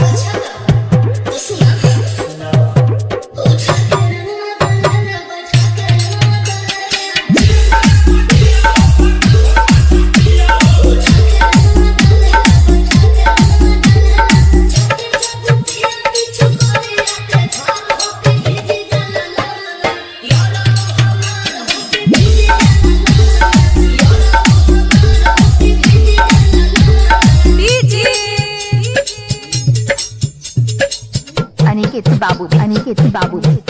Let's get to bubble, and he gets to bubble.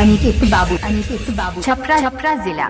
అనికిత్ బాబు అనికిత్ బాబు. ఛప్రా ఛప్రా జిల్లా.